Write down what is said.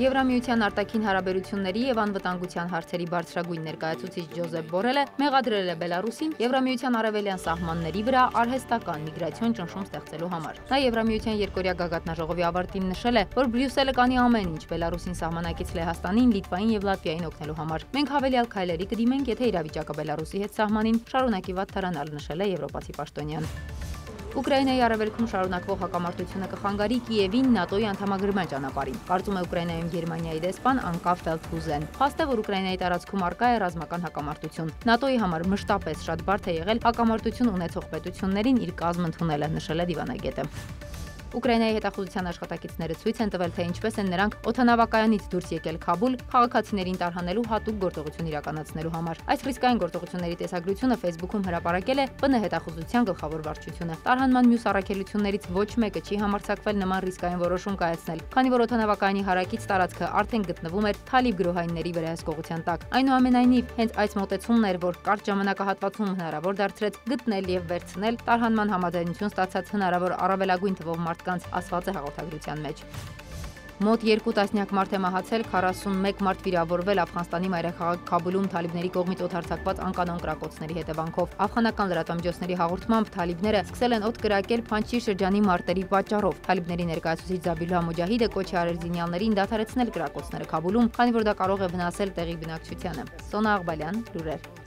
Եվրամիության արտաքին հարաբերությունների եւ անվտանգության հարցերի բարձրագույն ներկայացուցիչ Ջոզեփ Բորելը մեղադրել է Բելարուսին Եվրամիության արևելյան սահմանների վրա արհեստական միգրացիոն ճնշում ստեղծելու համար։ Նա Եվրամիության երկօրյա գագաթնաժողովի ավարտին նշել է, որ Բրյուսելը կանի ամեն ինչ Բելարուսին սահմանակից Լեհաստանին, Լիտվային եւ Լատվիային օգնելու համար։ Մենք հավելյալ քայլերի կդիմենք, եթե իրավիճակը Բելարուսի հետ սահմանին շարունակի վատթարանալ, նշել է եվրոպացի պաշտոնյան։ Ուկրաինայի արևելքում շարունակվող հակամարտությունը կխանգարի Կիևին ՆԱՏՕ-ի անդամագրման ճանապարհին։ Կարծում է Ուկրաինայում Գերմանիայի դեսպան Անկա Ֆելդհուզեն։ Փաստ է, որ Ուկրաինայի տարածքում արկա է ռազմական հակամարտություն։ ՆԱՏՕ-ի համար մշտապես շատ բարդ է եղել հակամարտություն ունեցող պետություններին իր կազմ ընդունելը, նշել է դիվանագետը։ Ուկրաինայի հետախուզության աշխատակիցները ցույց են տվել, թե ինչպես են նրանք օթանավակայանից դուրս եկել Քաբուլ քաղաքացիներին տարհանելու հատուկ գործողություն իրականացնելու համար։ Այս ռիսկային գործողությունների տեսագրությունը Facebook-ում հրապարակել է ՊՆ հետախուզության գլխավոր վարչությունը։ Տարհանման մյուս առաքելություններից ոչ մեկը չի համարձակվել նման ռիսկային որոշում կայացնել, քանի որ օթանավակայանի հարակից տարածքը արդեն գտնվում էր Թալիբ գրոհայինների վերահսկողության տակ։ Այնուամենայնիվ, հենց այս մոտեցումն էր, որ կարճ ժամանակահատվածում հնարավոր դարձրեց գտնել եւ վերցնել տարհանման համաձայնություն ստացած հնարավոր առավելագույն թվով մարդ մարդկանց, ասված է հաղորդագրության մեջ։ Մոտ 2 տասնյակ մարդ է մահացել, 41 մարդ վիրավորվել Աֆղանստանի մայրաքաղաք Քաբուլում թալիբների կողմից օդարձակված անկանոն կրակոցների հետևանքով։ Աֆղանական լրատվամիջոցների հաղորդմամբ թալիբները սկսել են օդ կրակել Փանչիր շրջանի մարտերի պատճառով։ Թալիբների ներկայացուցիչ Զաբիլա Մոջահիդը կոչ է արել զինյալներին դադարեցնել կրակոցները Քաբուլում, քանի որ դա կարող է վնասել տեղի բնակչությանը։ Սոնա Աղբալյան, լուրեր։